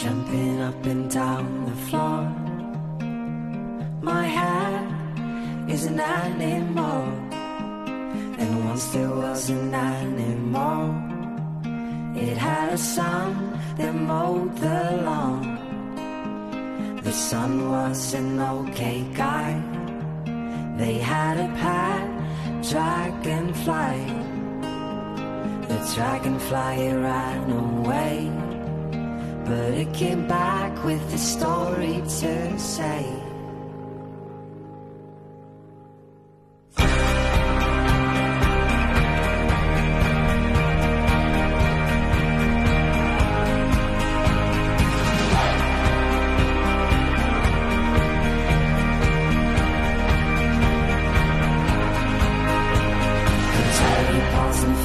jumping up and down the floor. My hair is an animal, and once there was an animal. It had a son that mowed the lawn. The son was an okay guy. They had a pet dragonfly. The dragonfly ran away. But it came back with a story to say.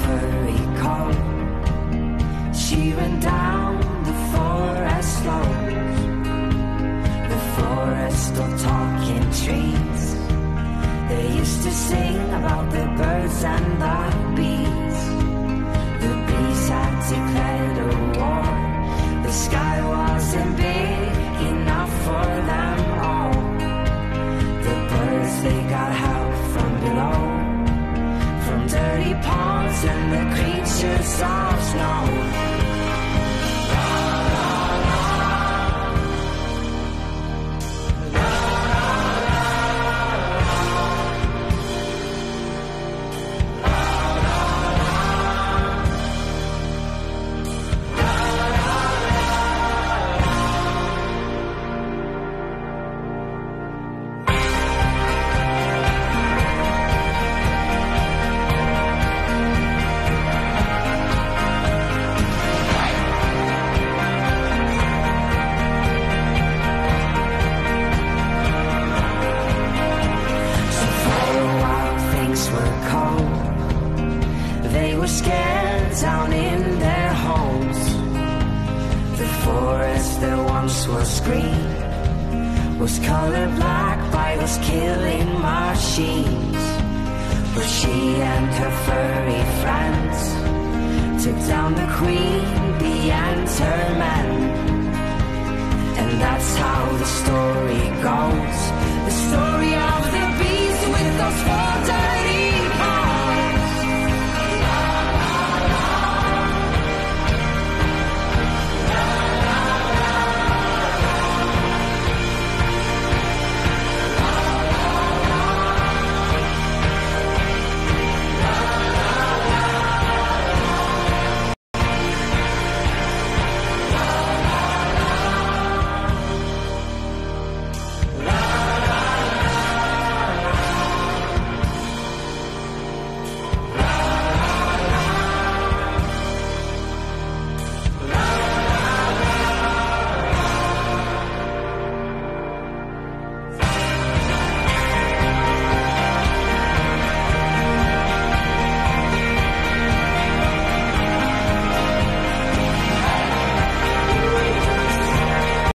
Furry. She ran down sing about the birds and the bees. The bees had declared a war. The sky wasn't big enough for them all. The birds they got help from below from dirty ponds and the creatures of snow. That once was green was colored black by those killing machines. But she and her furry friends took down the queen, and her men. And that's how the story goes.